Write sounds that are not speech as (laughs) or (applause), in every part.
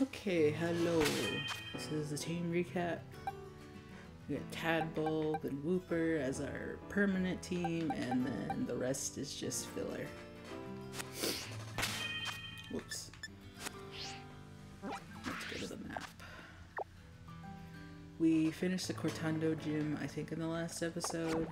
Okay, hello. This is the team recap. We got Tadbulb and Wooper as our permanent team, and then the rest is just filler. Whoops. Let's go to the map. We finished the Cortondo gym, I think, in the last episode.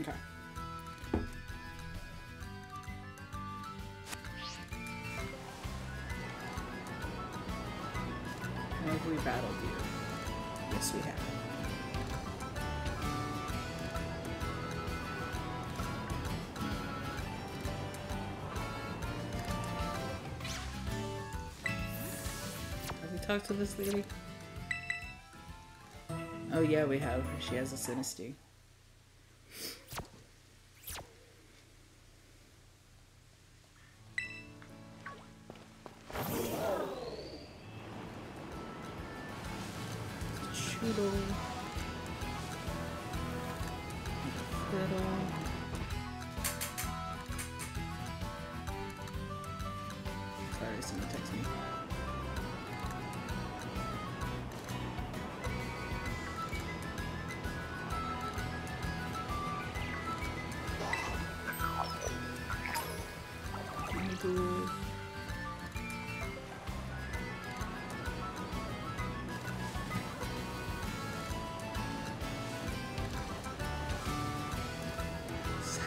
Okay. Have we battled you? Yes, we have. Have we talked to this lady? Oh yeah, we have. She has a Sinistea.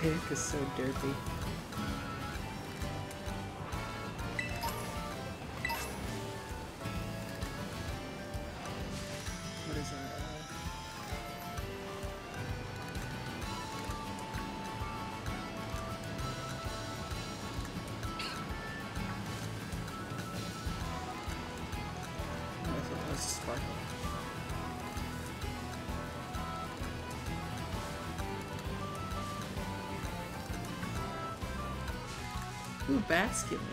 Psyduck is so derpy. Ooh,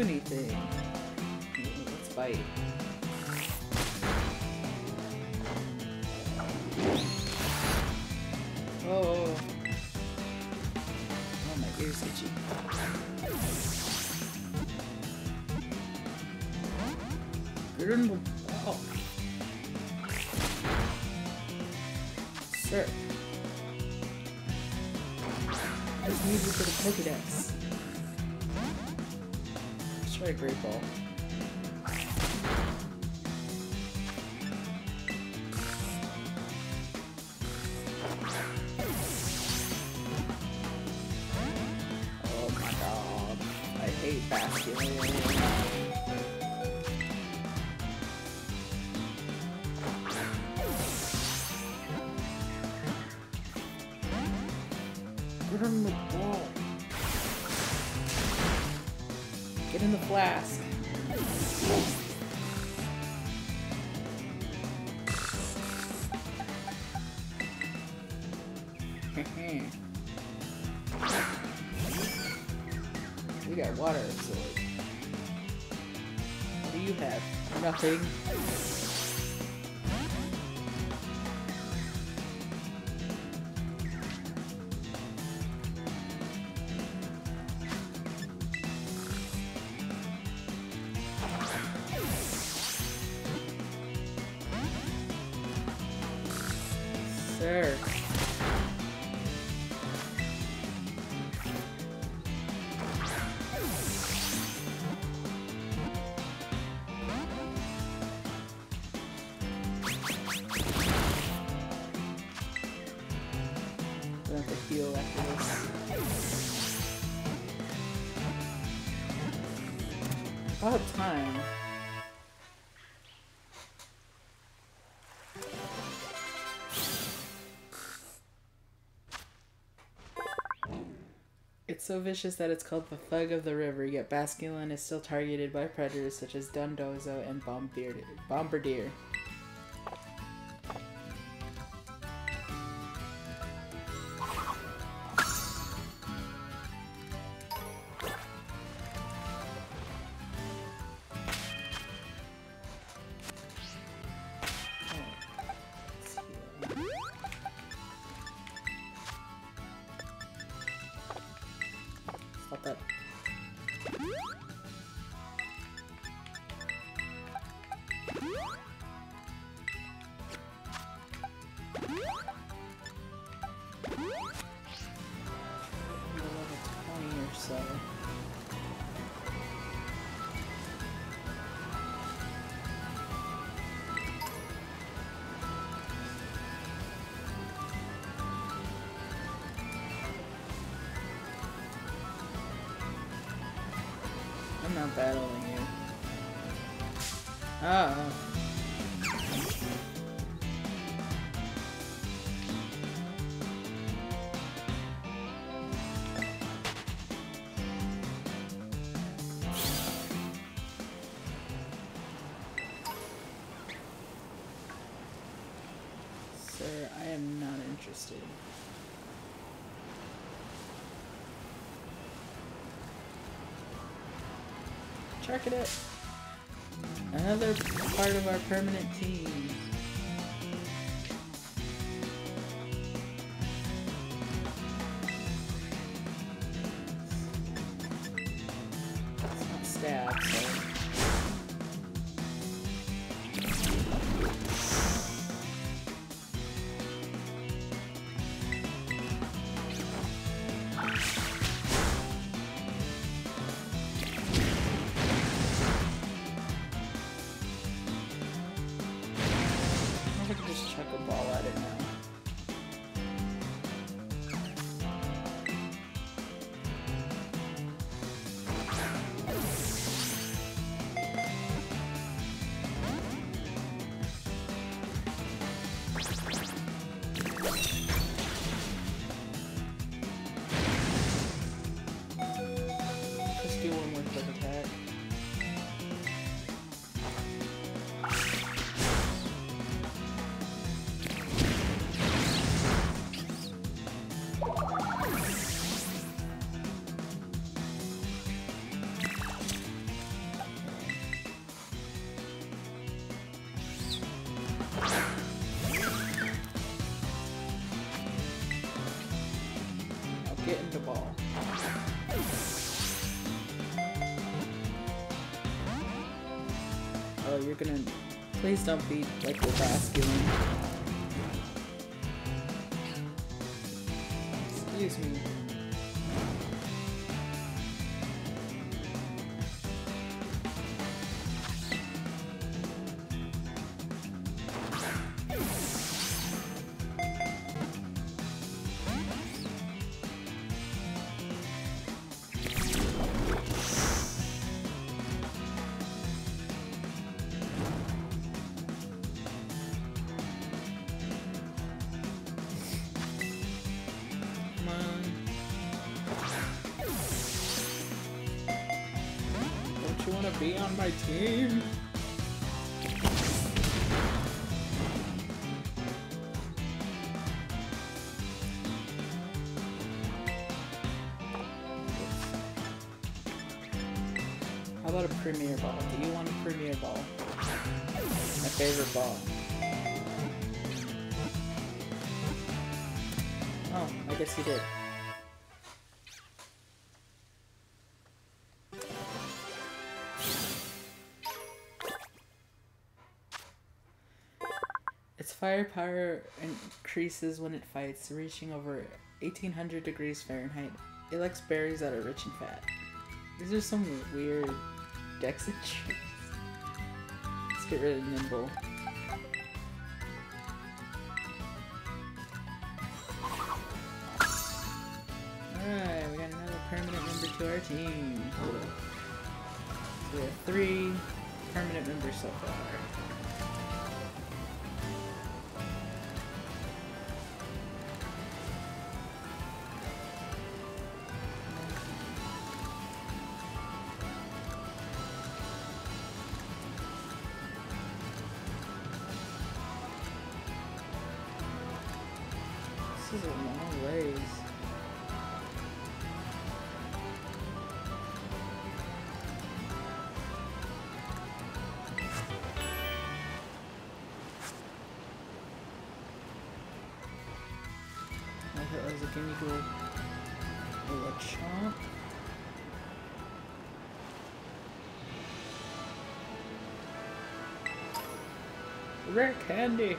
anything. Let's fight. Oh. Oh, my ears itchy. The ball. Sir. Just need you for the Pokedex. Let's a Great Ball. Nothing. Sir. Time. It's so vicious that it's called the Thug of the River, yet Basculin is still targeted by predators such as Dondozo and Bombirdier. Bombirdier. Am not interested. Check it out. Another part of our permanent team. You're. Please don't be like the Basculin. Excuse me. Firepower increases when it fights, reaching over 1800 degrees Fahrenheit. It likes berries that are rich in fat. These are some weird dex entries. (laughs) Let's get rid of Nymble. Alright, we got another permanent member to our team. So we have three permanent members so far. This is a long ways. That was a gimme goal. Oh, a chomp. Rare candy.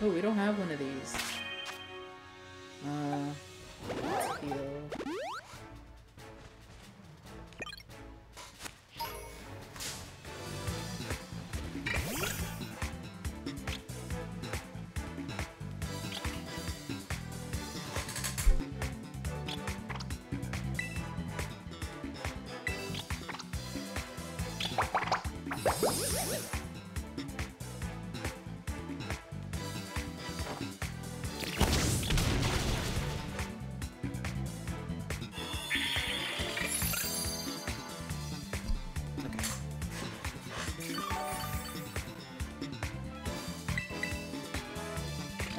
Oh, we don't have one of these.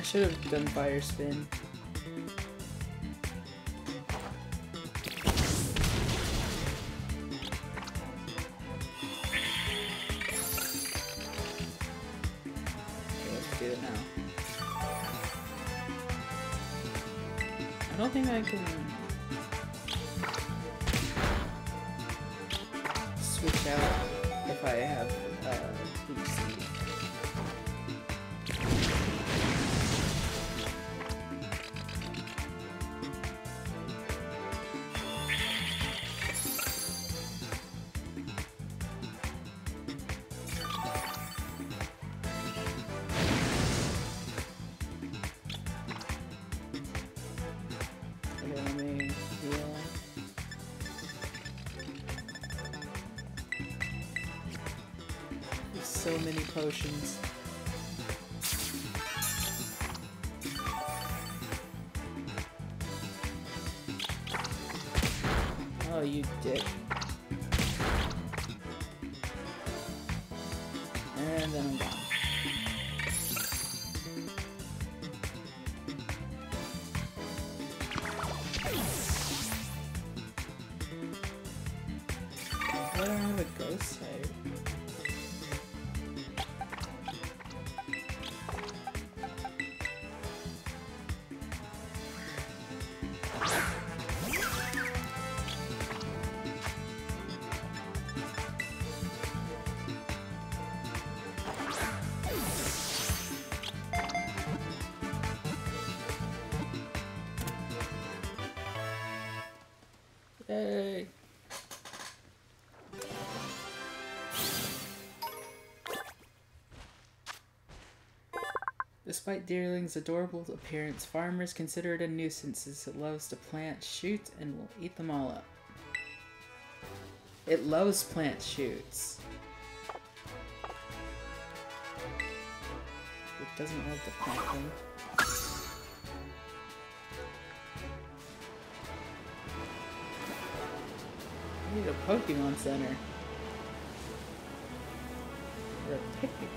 Should have done fire spin. Okay, let's do it now. I don't think I can switch out if I have uh, Despite Deerling's adorable appearance, farmers consider it a nuisance as it loves to plant shoots and will eat them all up. It loves plant shoots. It doesn't love to plant them. I need a Pokemon Center. Or a picnic.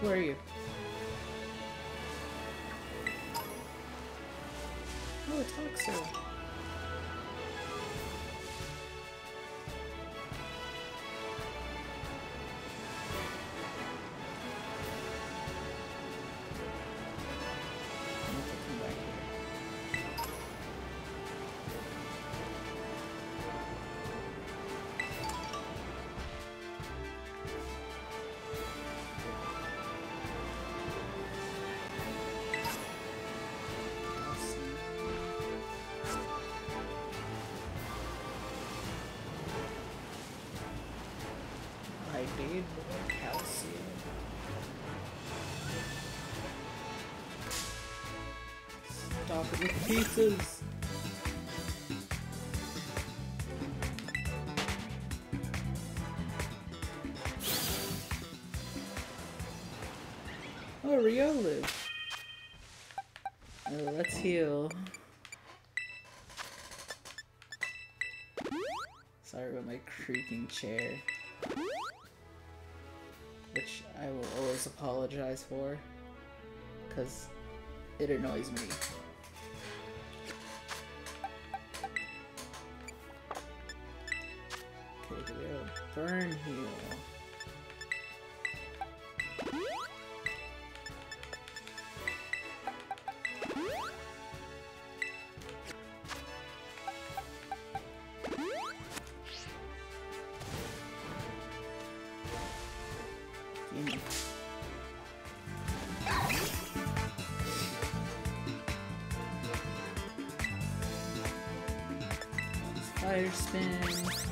Who are you? Oh, Toxel. Pizzas. Oh, Rio lives. Uh, let's heal. Sorry about my creaking chair. Which I will always apologize for. Because it annoys me. Burn heal. Fire spin.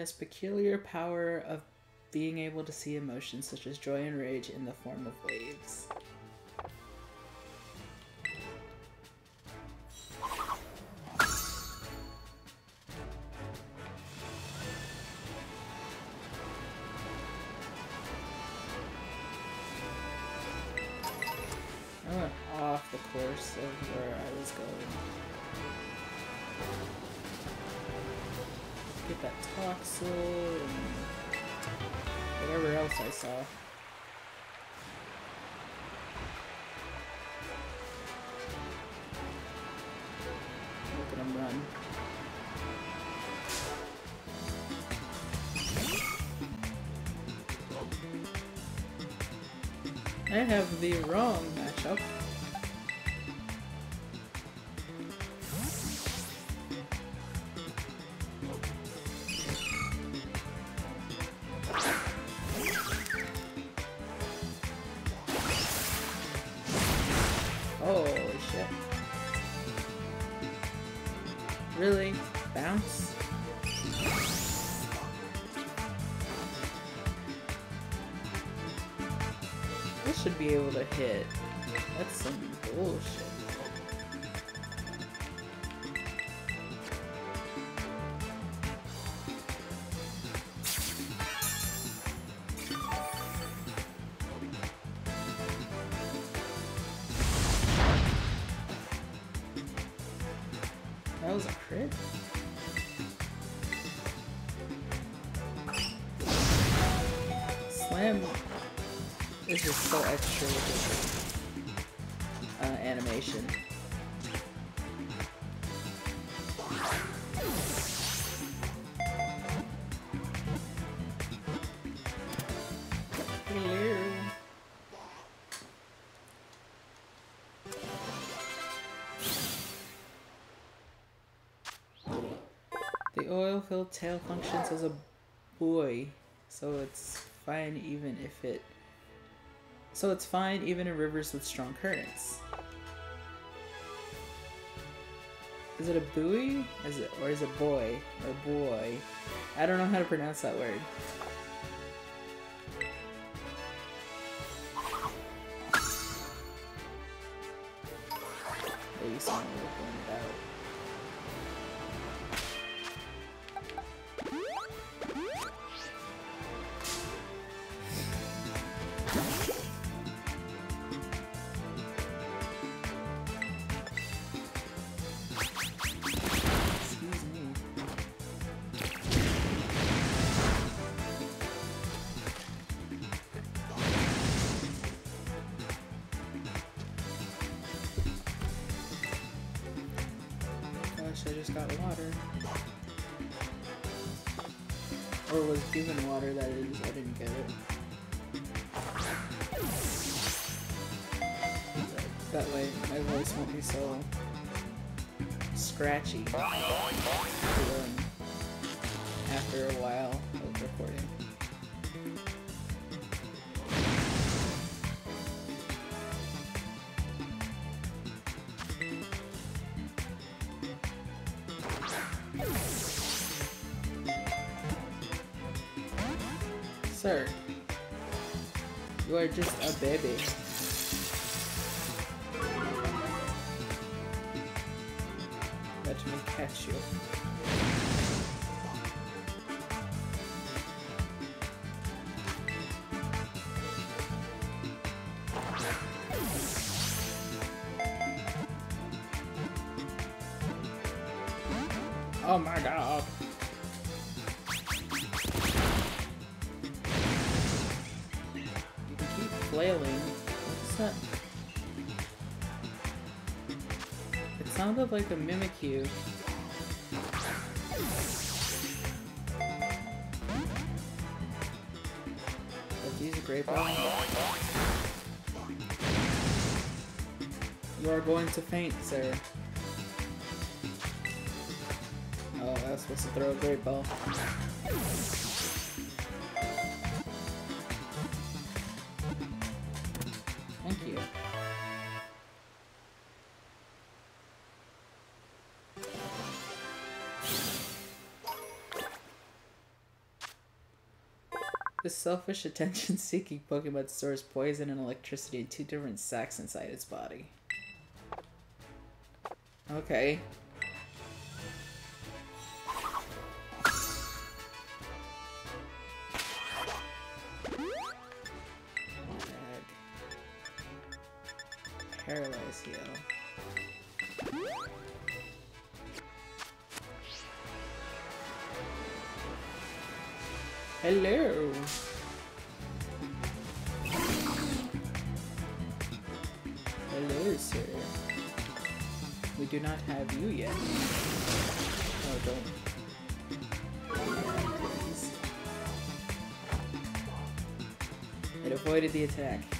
Has peculiar power of being able to see emotions such as joy and rage in the form of waves. I have the wrong matchup. Extra uh, animation. The oil-filled tail functions as a buoy, so it's fine even if it. So it's fine even in rivers with strong currents. Is it a buoy? Is it or is it boy or boy? I don't know how to pronounce that word. Sir, you are just a baby. Let me catch you. Oh my god. Sounded like a Mimikyu. Use a great ball. You are going to faint, sir. Oh, I was supposed to throw a great ball. Selfish attention seeking Pokemon stores poison and electricity in two different sacs inside its body. Okay. It avoided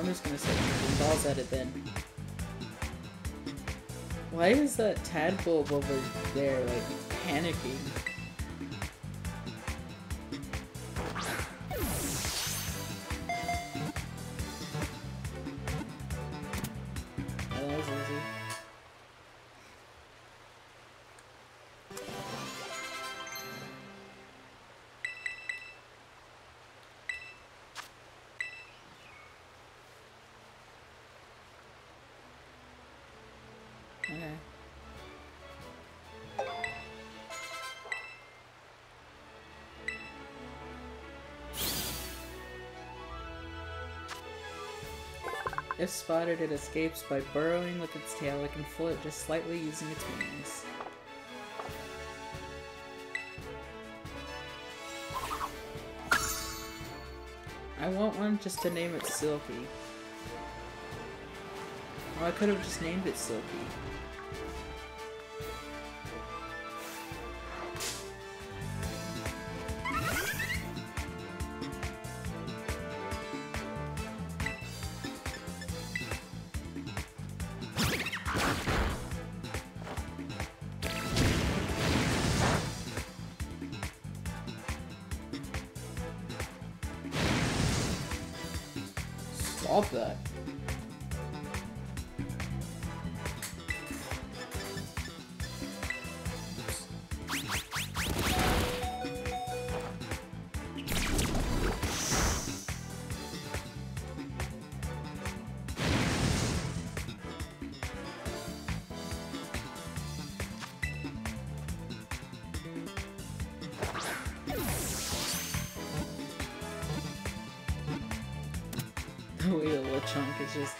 I'm just gonna shooting balls at it then. Why is that tadpole over there, like, panicking? Spotted, it escapes by burrowing with its tail. It can float just slightly using its wings. I want one just to name it Silky. Oh, I could have just named it Silky. Chunk is just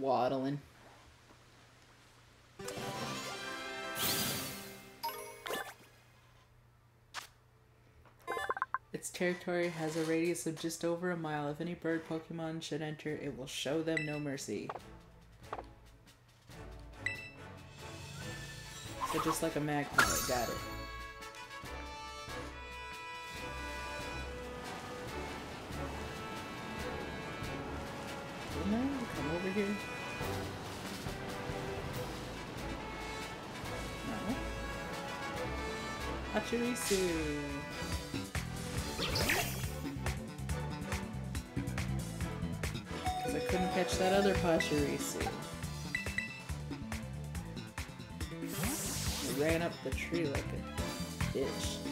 waddling. Its territory has a radius of just over a mile. If any bird Pokemon should enter, it will show them no mercy. So just like a magpie, got it. Because I couldn't catch that other Pachirisu. It ran up the tree like a bitch.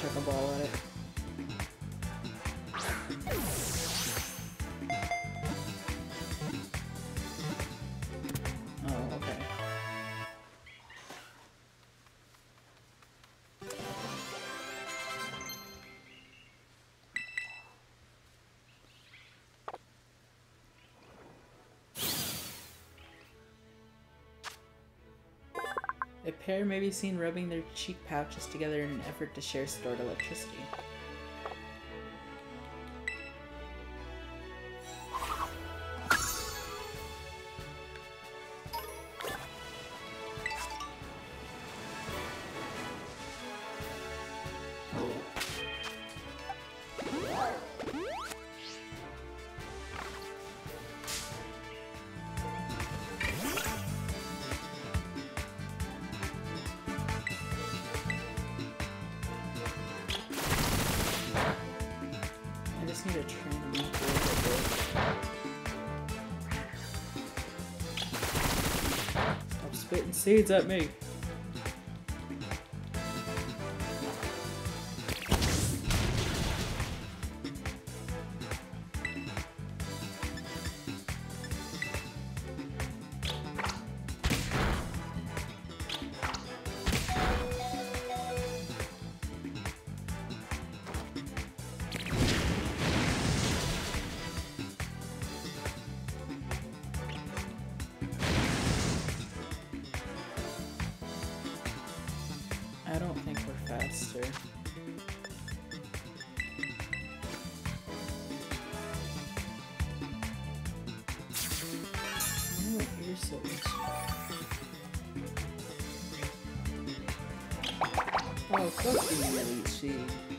Chuck a ball at it. Pair may be seen rubbing their cheek pouches together in an effort to share stored electricity. Seeds at me. Itchy? Oh, you, Elite Sheet.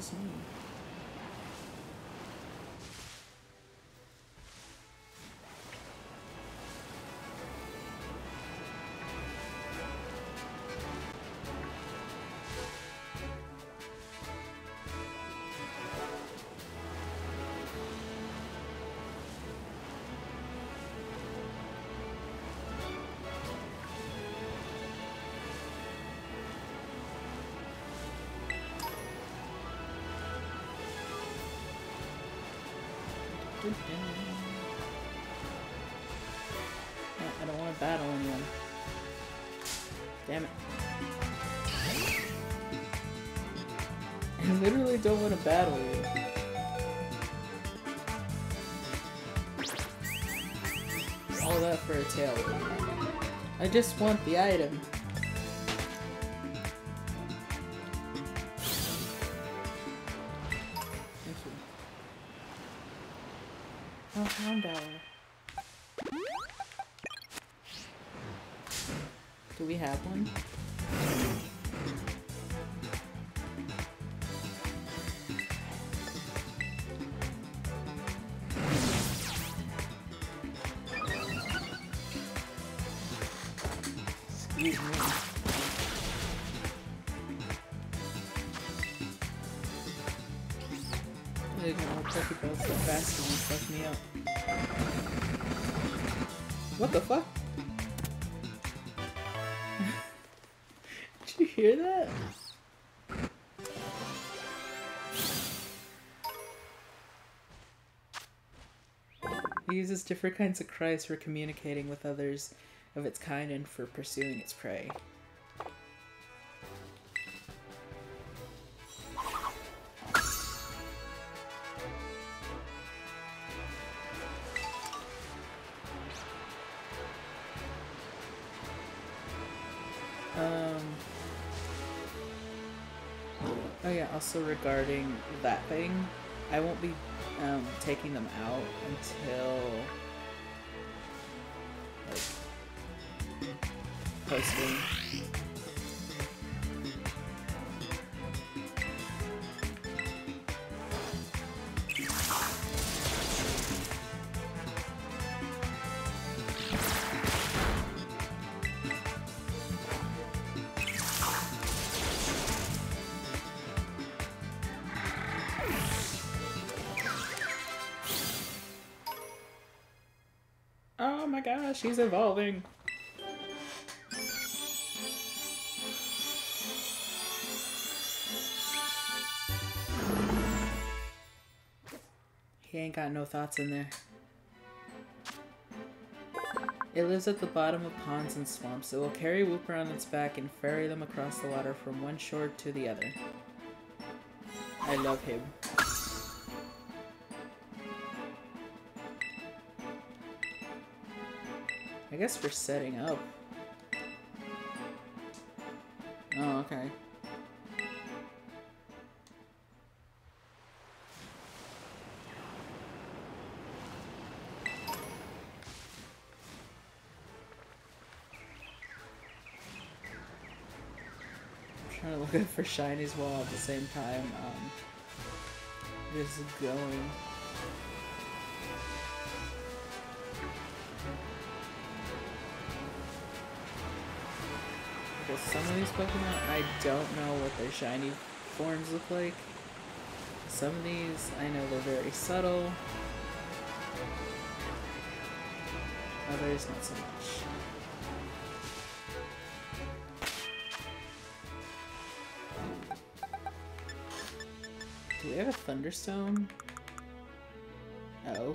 Excuse me. I don't want to battle anyone. Damn it. (laughs) I literally don't want to battle you. All that for a tail. I just want the item. Houndour. Do we have one? What the fuck? (laughs) Did you hear that? It uses different kinds of cries for communicating with others of its kind and for pursuing its prey. Regarding that thing, I won't be um, taking them out until like post my gosh, he's evolving. He ain't got no thoughts in there. It lives at the bottom of ponds and swamps. It will carry Wooper on its back and ferry them across the water from one shore to the other. I love him. Guess we're setting up. Oh, okay. Trying to look for shinies while at the same time um, just going. Some of these Pokemon, I don't know what their shiny forms look like. Some of these, I know they're very subtle. Others, not so much. Do we have a Thunderstone? Oh.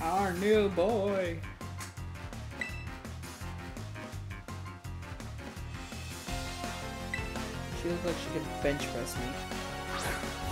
Our new boy! She looks like she could bench press me.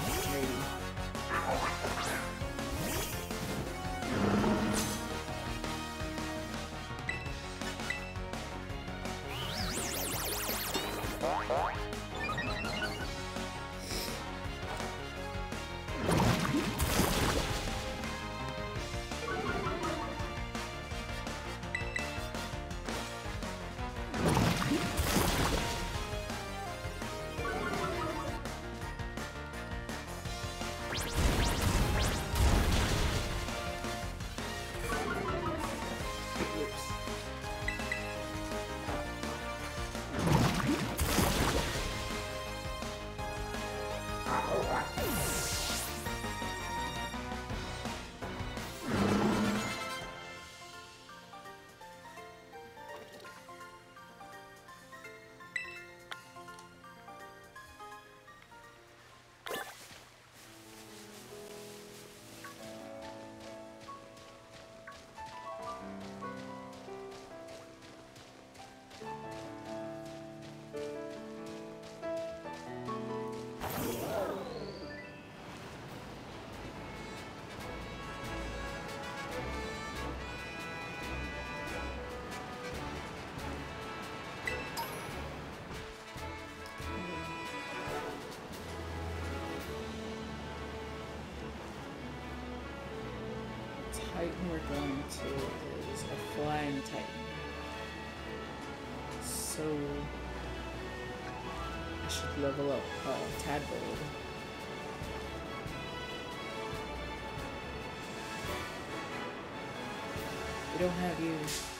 Level up uh, Tadbulb. We don't have you.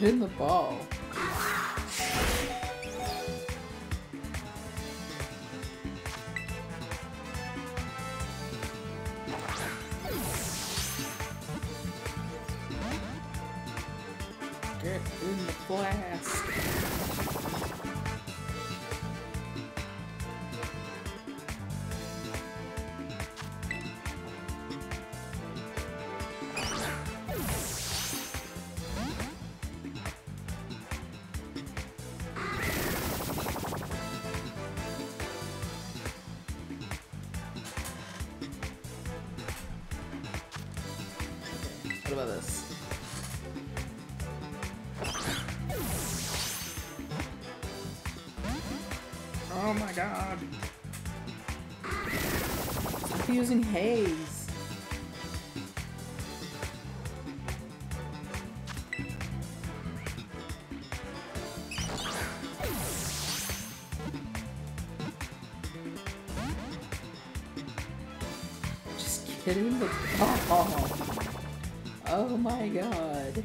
hit the ball. Get in the flask. Using haze. Just kidding. Oh, (laughs) oh my god.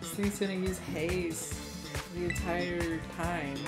This thing's gonna use haze the entire time.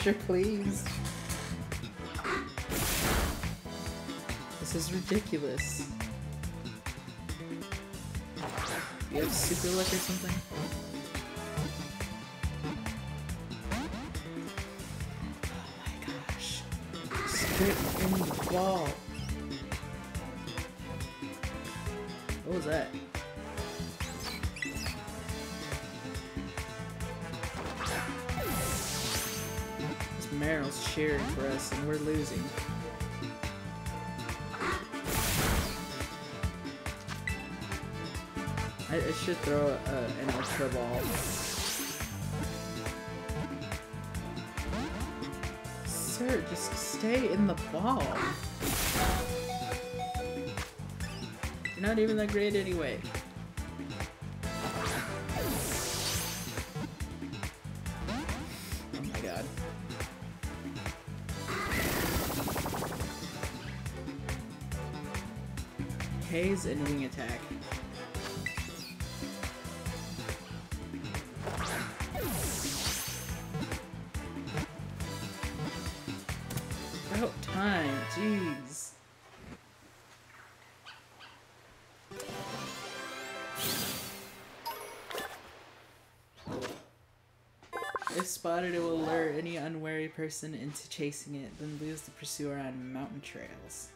Please? This is ridiculous. You have super luck or something? Oh my gosh. Straight in the ball. And we're losing. I, I should throw a, an extra ball. Sir, just stay in the ball. You're not even that great anyway. Haze and wing attack. About time, jeez. If spotted, it will lure any unwary person into chasing it, then lose the pursuer on mountain trails.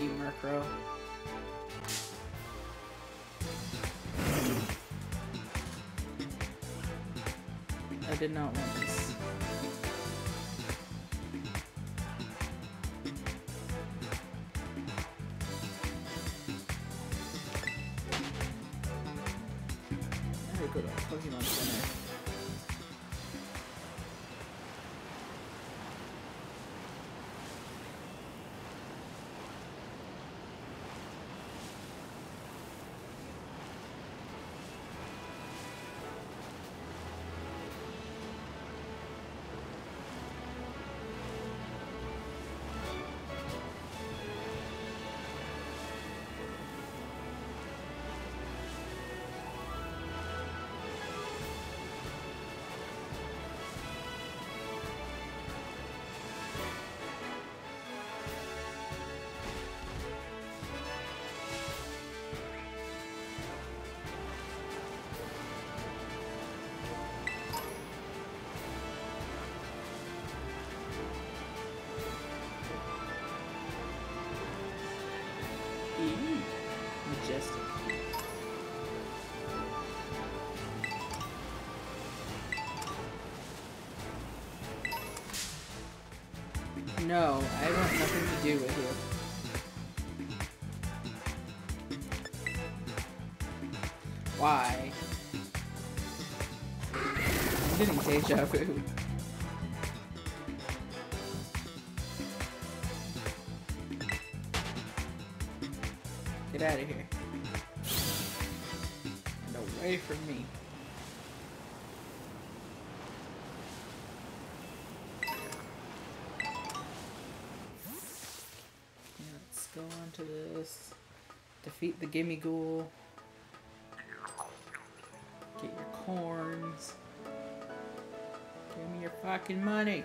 You, Murkrow. I did not want this. No, I want nothing to do with you. Why? I'm getting deja vu. Get out of here. And away from me. Let's go on to this. Defeat the Gimmighoul. Get your corns. Give me your fucking money.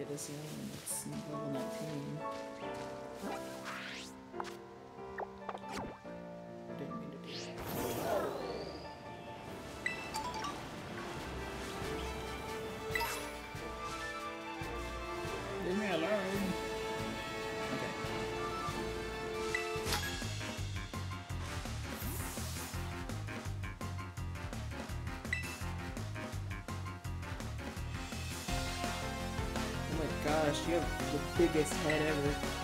Kid is young it's level 19. Biggest head ever.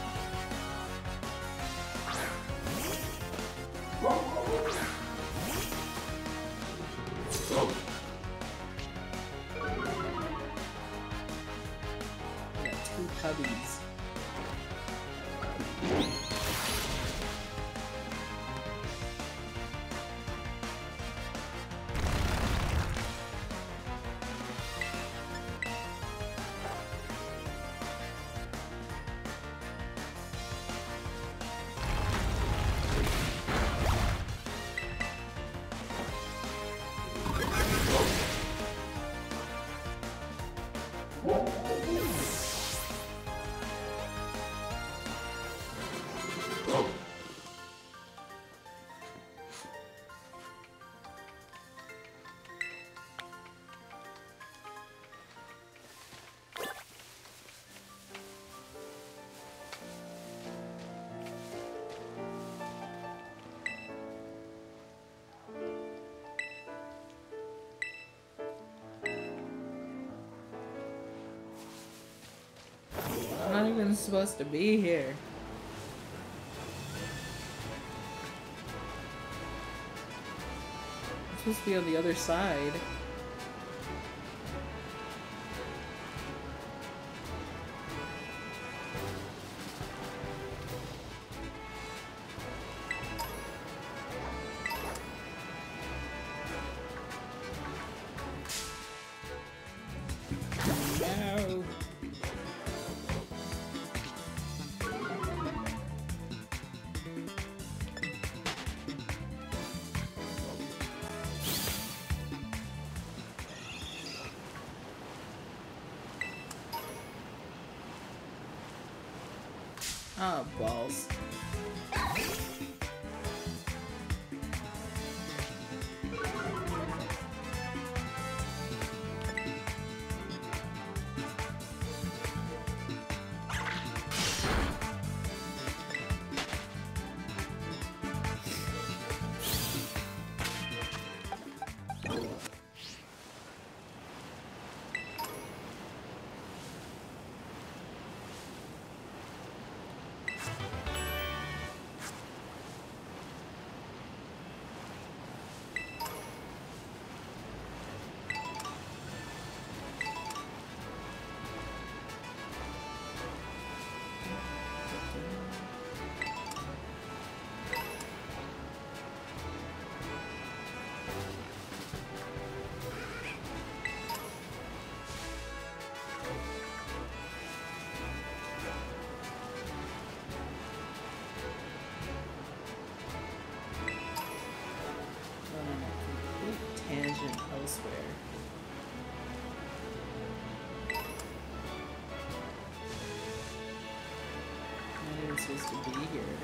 Not even supposed to be here. I'm supposed to be on the other side. Vision elsewhere. Not even supposed to be here.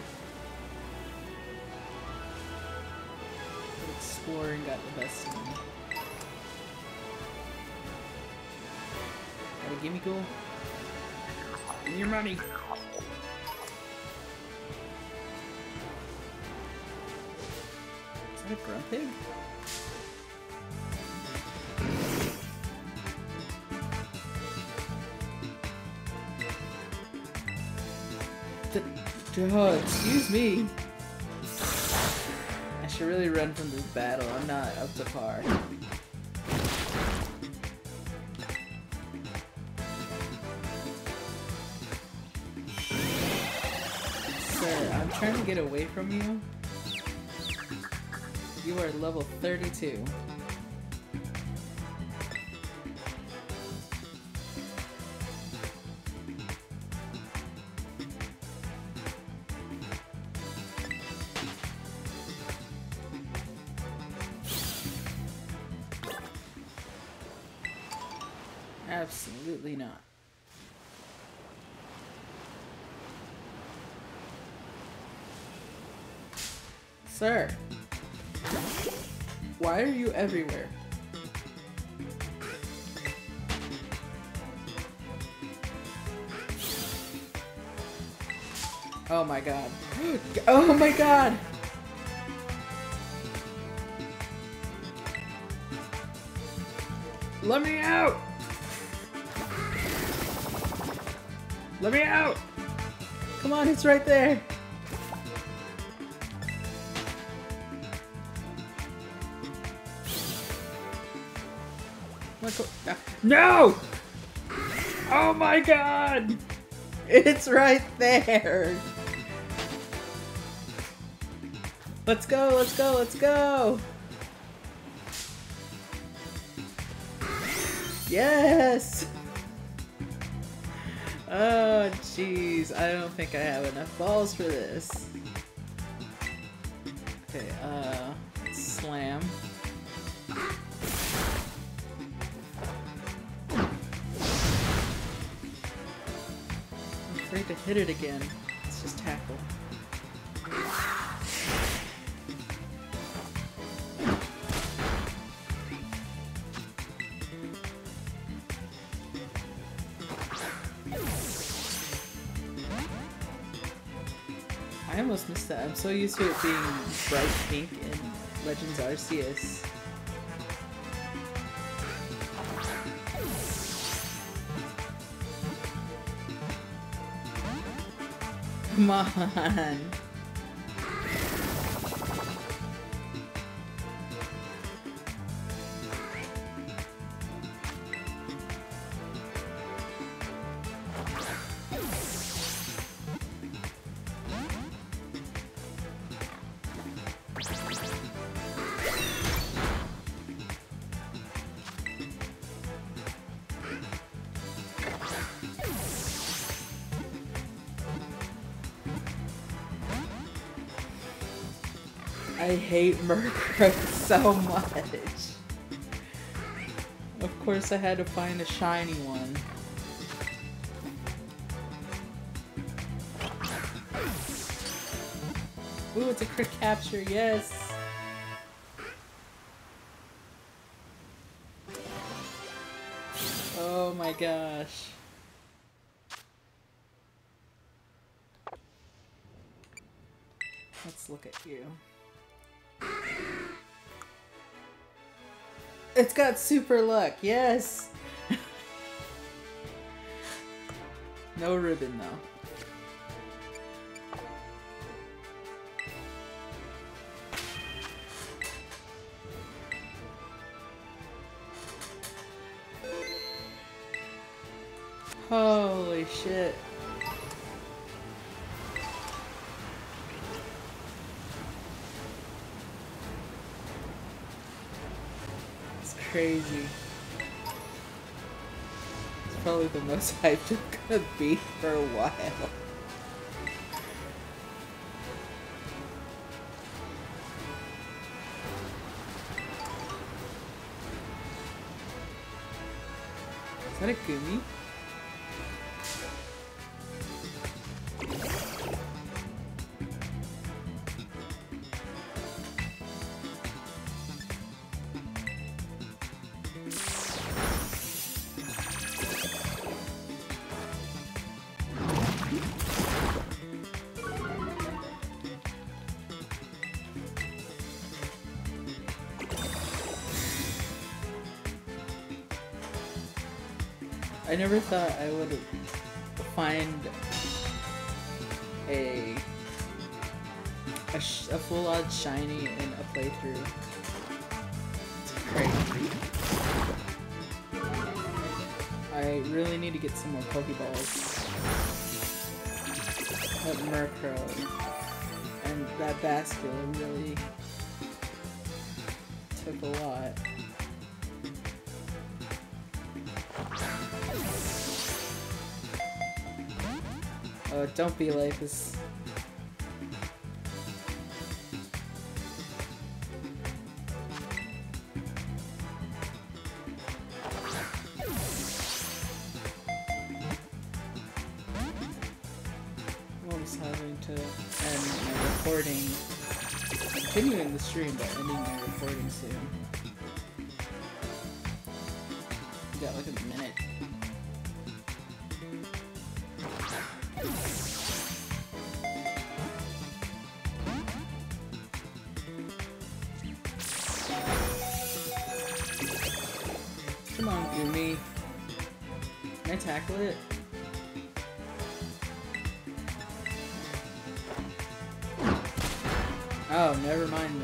But exploring got the best of me. Gotta Gimmighoul. Give your money. Is that a grumpig? Oh, excuse me. I should really run from this battle. I'm not up to par. Sir, I'm trying to get away from you. You are level 32. Out! Come on, it's right there! No! Oh my god! It's right there! Let's go, let's go, let's go! Yes! Oh, jeez. I don't think I have enough balls for this. Okay, uh, slam. I'm afraid to hit it again. I'm so used to it being bright pink in Legends Arceus. Come on. Hate Murkrow (laughs) so much. Of course I had to find a shiny one. Ooh, it's a crit capture, yes! Oh my gosh. Let's look at you. It's got super luck, yes! no ribbon though. Holy shit. crazy. It's probably the most (laughs) hyped I'm gonna be for a while. Is that a Gumi? Thought I would find a a, a full on shiny in a playthrough. Crazy. I really need to get some more Pokeballs. That Murkrow and that Basculin really took a lot. Oh, don't be like this. Tackle it? Oh, never mind